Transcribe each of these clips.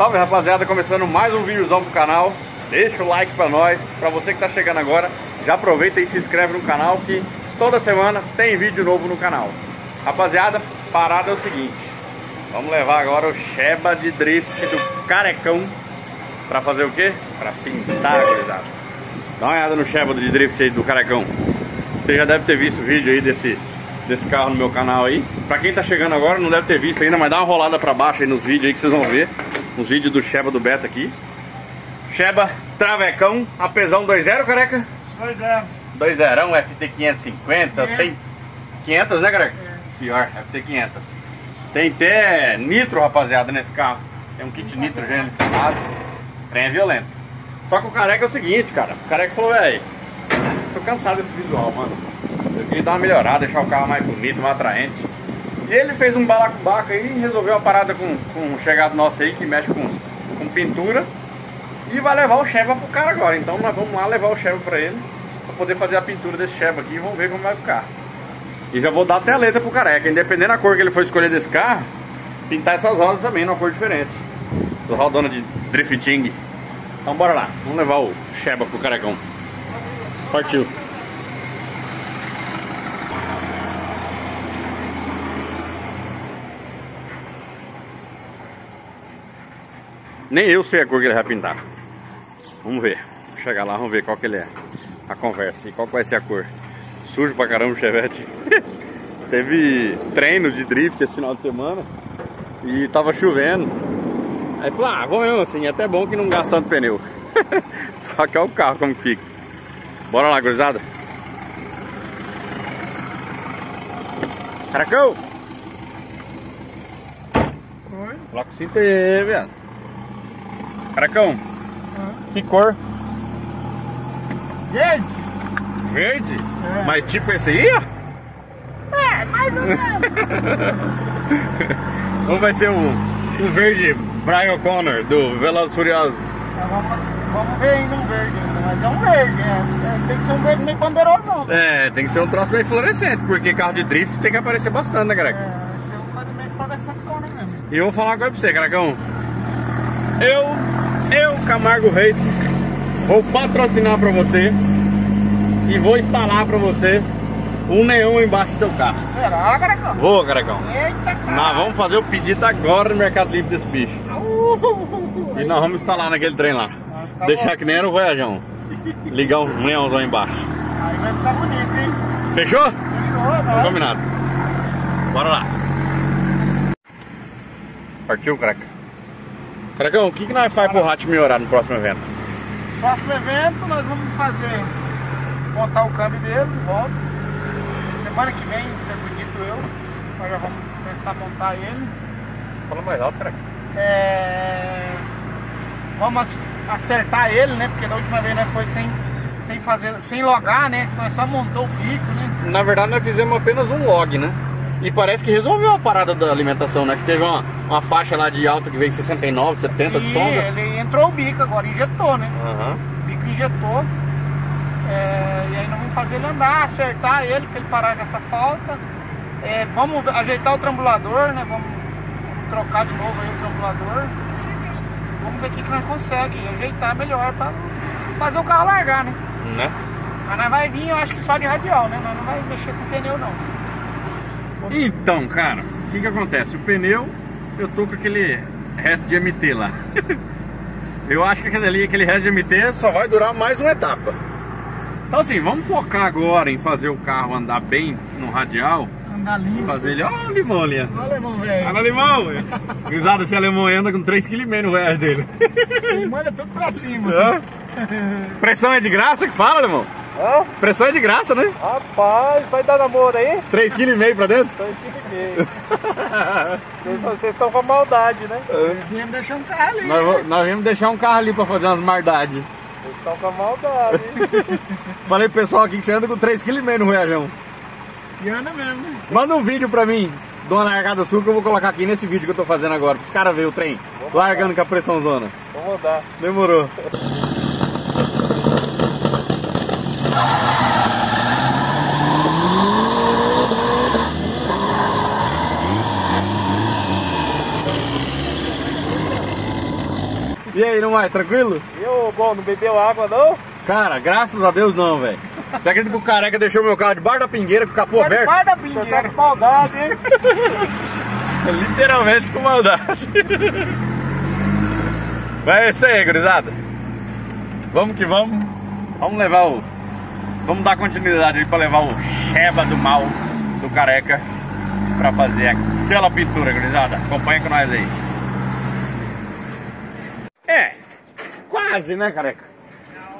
Salve rapaziada, começando mais um vídeozão pro canal Deixa o like pra nós Pra você que tá chegando agora Já aproveita e se inscreve no canal Que toda semana tem vídeo novo no canal Rapaziada, parada é o seguinte Vamos levar agora o Sheba de Drift do Carecão Pra fazer o quê? Pra pintar, gurizada Dá uma olhada no Sheba de Drift aí do Carecão Você já deve ter visto o vídeo aí desse desse carro no meu canal aí. Pra quem tá chegando agora, não deve ter visto ainda, mas dá uma rolada pra baixo aí nos vídeos aí que vocês vão ver. Uns vídeos do Sheba do Beta aqui. Sheba Travecão, apesão 2.0, careca? 2.0. 2.0, FT550, É. tem 500, né, careca? É. Pior, FT500. Tem até nitro, rapaziada, nesse carro. Tem um kit nitrogênio instalado. Trem é violento. Só que o careca é o seguinte, cara. O careca falou, velho, tô cansado desse visual, mano. Eu queria dar uma melhorada, deixar o carro mais bonito, mais atraente. Ele fez um balacobaco aí resolveu a parada com, com um chegado nosso aí que mexe com, com pintura. E vai levar o Cheva pro cara agora. Então nós vamos lá levar o Cheva pra ele. Pra poder fazer a pintura desse Cheva aqui e vamos ver como vai ficar. E já vou dar até a letra pro careca. Independente da cor que ele for escolher desse carro, pintar essas rodas também numa cor diferente. Essas rodonas de drifting. Então bora lá. Vamos levar o Cheva pro carecão. Partiu. Nem eu sei a cor que ele vai pintar. Vamos ver. Vou chegar lá, vamos ver qual que ele é. A conversa. E qual vai ser a cor. Sujo pra caramba o Chevette. Teve treino de drift esse final de semana. E tava chovendo. Aí falou, ah, vou mesmo assim, é até bom que não gasta tanto pneu. Só que é o carro como fica. Bora lá, gurizada. Caracão! Oi. Coloca o cinto aí, viado. Caracão, que cor? Verde? Verde? É. Mas tipo esse aí, ó? É, mais ou menos. Ou vai ser um, um verde Brian O'Connor do Velozes Furiosos? Então, vamos, vamos ver ainda um verde ainda, mas é um verde, é. É, Tem que ser um verde meio ponderosão. né? É, tem que ser um troço bem fluorescente, porque carro de drift tem que aparecer bastante, né, careca? É, esse é um meio fluorescentona mesmo. E eu vou falar uma coisa pra você, Caracão. Eu, eu, Camargo Reis, vou patrocinar pra você e vou instalar pra você um neon embaixo do seu carro. Será, caracão? Vou, Caracão. Eita, cara. Nós vamos fazer o pedido agora no Mercado Livre desse bicho. Uh, E nós vamos instalar naquele trem lá. ficar Deixar bom. que nem era o Voyajão. Ligar um neonzão embaixo. Aí vai ficar bonito, hein? Fechou? Fechou, né? Combinado. Bora lá. Partiu, Caraca. Caracão, o que, que nós faz pro rato melhorar no próximo evento? Próximo evento nós vamos fazer montar o câmbio dele de volta. Semana que vem, se acredito eu, nós já vamos começar a montar ele. Fala mais alto, Caraca. É, Vamos ac- acertar ele, né? Porque da última vez nós foi sem, sem fazer, sem logar, né? Nós só montou o bico, né? Na verdade, nós fizemos apenas um log, né? E parece que resolveu a parada da alimentação, né? Que teve uma, uma faixa lá de alta que veio 69, 70 de E sonda. ele entrou o bico agora, injetou, né? Aham. O bico injetou. É, e aí nós vamos fazer ele andar, acertar ele, pra ele parar com essa falta. É, vamos ajeitar o trambulador, né? Vamos, trocar de novo aí o trambulador. Vamos ver o que, que nós conseguimos ajeitar melhor pra fazer o carro largar, né? Né? Mas nós vai vir, eu acho que só de radial, né? Nós não vai mexer com pneu não. Então, cara, o que que acontece? O pneu, eu tô com aquele resto de MT lá. eu acho que aquele ali, aquele resto de MT só vai durar mais uma etapa. Então assim, vamos focar agora em fazer o carro andar bem no radial. Andar limpo. Fazer ele, ó o limão ali. Olha, irmão, velho. Olha o limão! Gurizada, esse alemão anda com 3,5 kg no resto dele. Ele manda tudo pra cima. Pressão é de graça que fala, alemão? Hã? Pressão é de graça, né? Rapaz, vai dar namoro aí? 3,5 kg pra dentro? Tô meio. Vocês estão com maldade, né? Eles viemos deixar um carro ali. Nós, nós viemos deixar um carro ali pra fazer umas maldades. Vocês estão com maldade. Falei pro pessoal aqui que você anda com 3,5 kg no reajão. e anda mesmo, né? Manda um vídeo pra mim de uma largada sua que eu vou colocar aqui nesse vídeo que eu tô fazendo agora. Pros caras verem o trem largando com a pressão zona. Vou rodar. Demorou. E aí, não mais, tranquilo? Eu, bom, não bebeu água não? Cara, graças a Deus não, velho. Você acredita que o careca deixou meu carro debaixo da pingueira com o capô aberto? Debaixo da Você tá pingueira. com maldade, hein? Literalmente com maldade. Mas é isso aí, gurizada. Vamos que vamos. Vamos levar o. Vamos dar continuidade pra levar o Sheba do mal do careca pra fazer aquela pintura, gurizada. Acompanha com nós aí. É, quase, né, careca?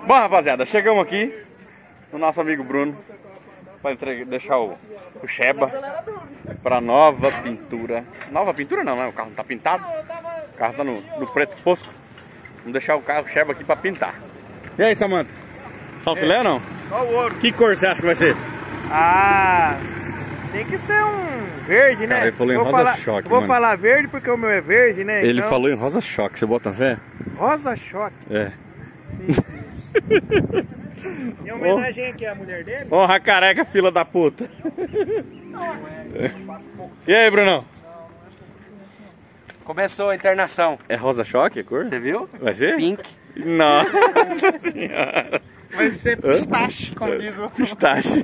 Bom, rapaziada, chegamos aqui no nosso amigo Bruno para deixar o, o Sheba para nova pintura. Nova pintura não, né? O carro não tá pintado. O carro tá no, no preto fosco. Vamos deixar o carro Sheba aqui para pintar. E aí, Samanta? Só o filé ou não? Só o ouro. Que cor você acha que vai ser? Ah, tem que ser um verde, né? Cara, ele falou em vou rosa falar, choque, Vou mano. falar verde porque o meu é verde, né? Ele Então, falou em rosa choque, você bota fé? Rosa choque. É. Em homenagem aqui à mulher dele. Honra a careca, fila da puta. E aí, Brunão? Começou a internação. É rosa choque a cor? Você viu? Vai ser? Pink. Nossa senhora. Vai ser pistache, como diz o... Pistache.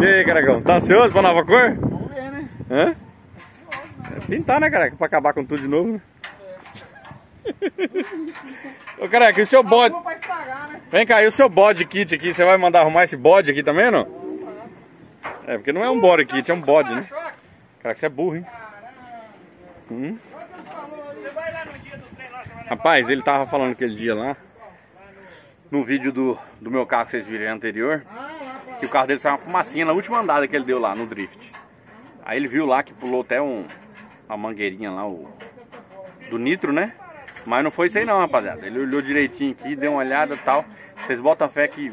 E aí, carecão? Tá ansioso pra nova cor? Vamos ver, né? Hã? É pintar, né, careca? Pra acabar com tudo de novo, né? Ô, careca, e o seu bode? Né? Vem cá, e o seu bode kit aqui? Você vai mandar arrumar esse bode aqui também, não? É, porque não é um body kit, é um bode, né? Caraca, você é burro, hein? Hum? Rapaz, ele tava falando aquele dia lá, no vídeo do, do meu carro que vocês viram anterior, que o carro dele saiu uma fumacinha na última andada que ele deu lá no drift. Aí ele viu lá que pulou até um, uma mangueirinha lá, o, do nitro, né? Mas não foi isso aí não, rapaziada. Ele olhou direitinho aqui, deu uma olhada e tal. Vocês botam fé que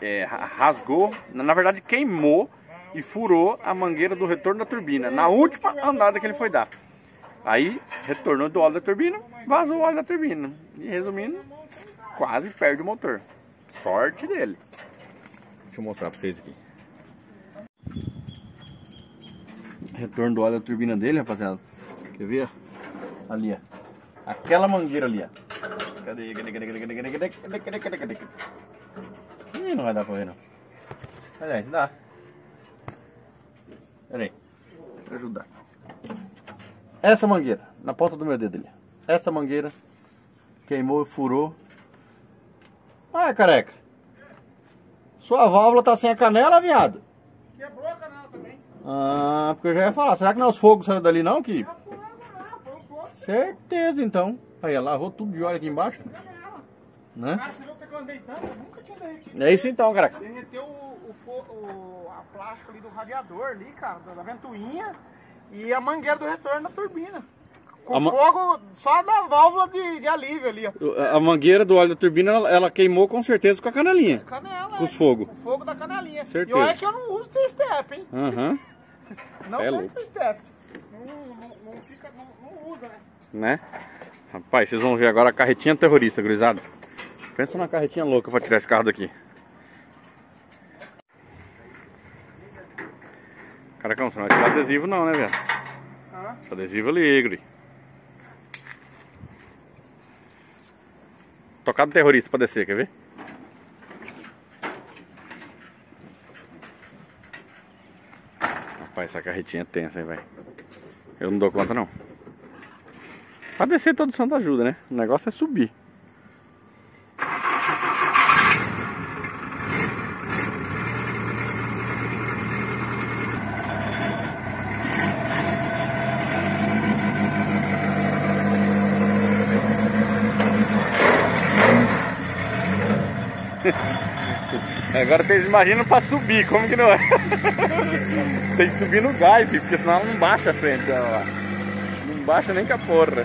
é, ra- rasgou, na verdade queimou e furou a mangueira do retorno da turbina, na última andada que ele foi dar. Aí retornou do óleo da turbina, vazou o óleo da turbina. E resumindo, quase perde o motor. Sorte dele. Deixa eu mostrar pra vocês aqui. Retorno do óleo da turbina dele, rapaziada. Quer ver? Ali, ó. Aquela mangueira ali, ó. Cadê? Cadê? Cadê? Cadê? Cadê? Cadê? Cadê? Cadê? Cadê? Cadê? Cadê? Ih, não vai dar pra ver não. Aliás, dá. Pera aí. Deixa eu ajudar. Essa mangueira, na ponta do meu dedo ali. Essa mangueira queimou, furou. Ah, careca. Sua válvula tá sem a canela, viado. Quebrou a canela também. Ah, porque eu já ia falar. Será que não é os fogos saindo dali não, que? Foi um pouco Certeza então. Aí, ela lavou tudo de óleo aqui embaixo. Né? Cara, você viu que eu andei tanto? Eu nunca tinha derretido. É isso então, careca. Derreteu o, o, o- a plástica ali do radiador ali, cara, da ventoinha e a mangueira do retorno da turbina. Com A fogo só da válvula de, de alívio ali, ó. A mangueira do óleo da turbina, ela, ela queimou com certeza com a canelinha. Canela. Com os fogo. Com fogo da canelinha. Certeza. E olha que eu não uso tristep, hein? Aham. Não Cê é louco. tristep. Não, não, não fica, não, não usa, né? Né? Rapaz, vocês vão ver agora a carretinha terrorista, gurizada. Pensa numa carretinha louca pra tirar esse carro daqui. Caracão, você não vai tirar adesivo não, né, velho? Ah. Adesivo ali, guri. Tocado terrorista pra descer, quer ver? Rapaz, essa carretinha é tensa, hein, velho. Eu não dou conta, não. Pra descer todo santo ajuda, né? O negócio é subir. Agora vocês imaginam pra subir, como que não é? Tem que subir no gás, filho, porque senão ela não baixa a frente. Olha lá. Não baixa nem com a porra.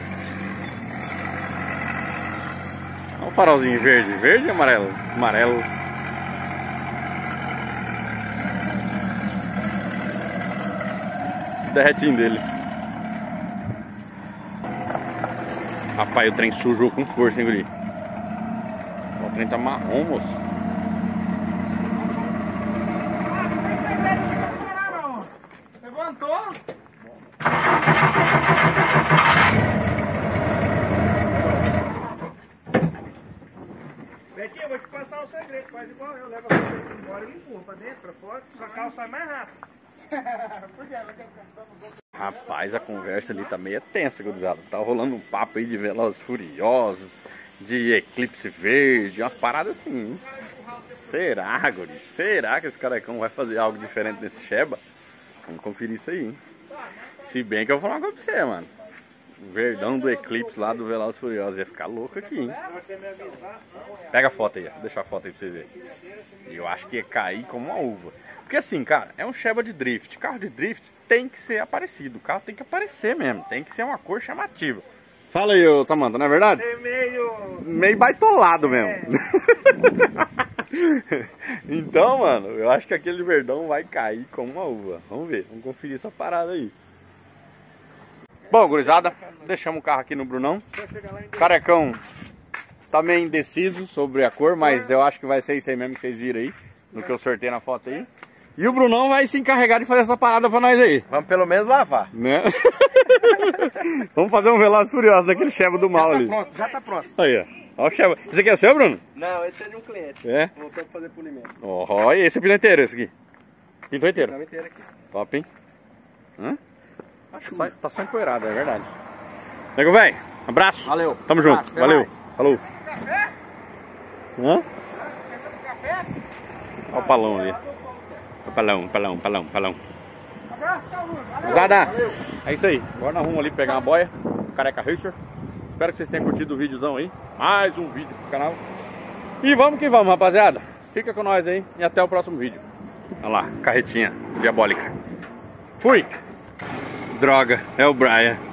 Olha o farolzinho verde. Verde e amarelo? Amarelo. Derretinho dele. Rapaz, o trem sujou com força, hein, guri? O trem tá marrom, moço. Não sei se vai funcionar, não. Levantou. passar o segredo, faz igual eu, leva a coisa embora e empurra pra dentro, pra fora, sua carro sai mais rápido. Rapaz, a conversa ali tá meio tensa, gurizada. Tá rolando um papo aí de Velozes Furiosos, de Eclipse Verde, umas paradas assim. hein? Será, guri? Será que esse carecão vai fazer algo diferente nesse Sheba? Vamos conferir isso aí, hein? Se bem que eu vou falar uma coisa pra você, mano. O verdão do Eclipse lá do Velozes Furiosos ia ficar louco aqui, hein? Pega a foto aí, ó. deixa a foto aí pra você ver. Eu acho que ia cair como uma uva. Porque assim, cara, é um Sheba de drift. Carro de drift tem que ser aparecido. O carro tem que aparecer mesmo. Tem que ser uma cor chamativa. Fala aí, ô Samanta, não é verdade? É meio. Meio baitolado mesmo. então, mano, eu acho que aquele verdão vai cair como uma uva. Vamos ver, vamos conferir essa parada aí. Bom, gurizada, deixamos o carro aqui no Brunão. Carecão tá meio indeciso sobre a cor, mas eu acho que vai ser isso aí mesmo que vocês viram aí, no que eu sorteio na foto aí. E o Brunão vai se encarregar de fazer essa parada pra nós aí, Vamos pelo menos lavar. né? Vamos fazer um Velozes Furiosos daquele Cheva do mal ali. Pronto, já tá pronto. Aí, ó. Ó o Cheva. Esse aqui é seu, Bruno? Não, esse é de um cliente. É? Voltou pra fazer polimento. Ó, e esse é pintou inteiro, esse aqui. Pintou inteiro. Não inteiro aqui. Top, hein? Hã? Só- tá só empoeirado, é verdade. Nego, velho. Abraço. Valeu. Tamo junto. Abraço, até Valeu. mais. Falou. Café? Hã? Café? Olha o palão ali. O palão, palão, palão, palão. Abraço, Calvino. Valeu. Zada. É isso aí. Agora nós vamos ali pegar uma boia. Careca Racer. Espero que vocês tenham curtido o videozão aí. Mais um vídeo pro canal. E vamos que vamos, rapaziada. Fica com nós aí e até o próximo vídeo. Olha lá, carretinha diabólica. Fui! Droga, é o Brian.